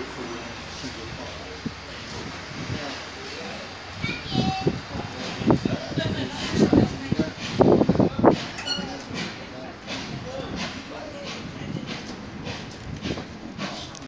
beautiful and.